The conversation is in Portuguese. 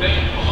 Bem,